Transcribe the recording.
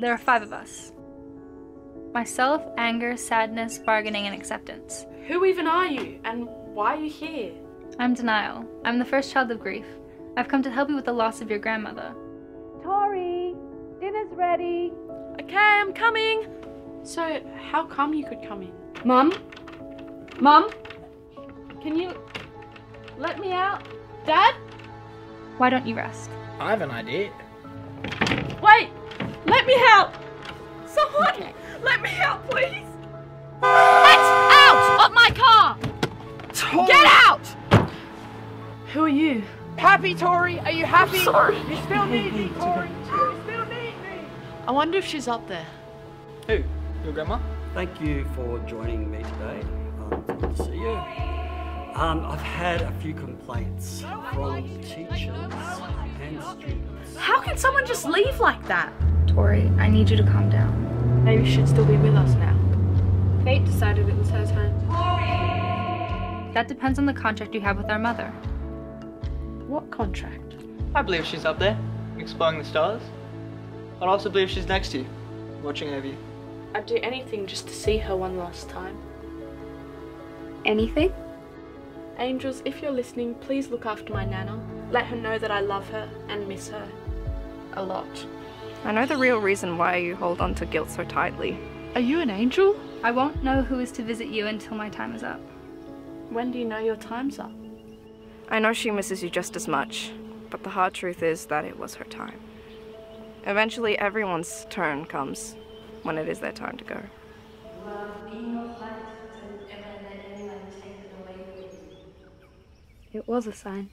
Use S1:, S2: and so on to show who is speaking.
S1: There are five of us myself, anger, sadness, bargaining, and acceptance.
S2: Who even are you, and why are you here?
S1: I'm denial. I'm the first child of grief. I've come to help you with the loss of your grandmother.
S3: Tori, dinner's ready.
S2: Okay, I'm coming. So, how come you could come in?
S3: Mum? Mum? Can you let me out?
S2: Dad?
S1: Why don't you rest?
S4: I have an idea.
S2: Wait! Let me help! Someone! Let me help, please!
S3: Get out of my car!
S4: Tori!
S3: Get out!
S2: Who are you?
S4: Happy, Tori? Are you happy?
S2: sorry.
S4: You still need me, Tori? You still need me?
S2: I wonder if she's up there.
S5: Who? Your grandma?
S6: Thank you for joining me today. Um, good to see you. Um, I've had a few complaints from teachers and students.
S2: How can someone just leave like that?
S1: Tori, I need you to calm down.
S2: Maybe she'd still be with us now.
S3: Fate decided it was her time.
S1: That depends on the contract you have with our mother.
S2: What contract?
S5: I believe she's up there, exploring the stars. I also believe she's next to you, watching over you.
S2: I'd do anything just to see her one last time.
S3: Anything?
S2: Angels, if you're listening, please look after my Nana. Let her know that I love her and miss her. A lot.
S7: I know the real reason why you hold on to guilt so tightly.
S2: Are you an angel?
S1: I won't know who is to visit you until my time is up.
S2: When do you know your time's up?
S7: I know she misses you just as much, but the hard truth is that it was her time. Eventually, everyone's turn comes when it is their time to go.
S1: It was a sign.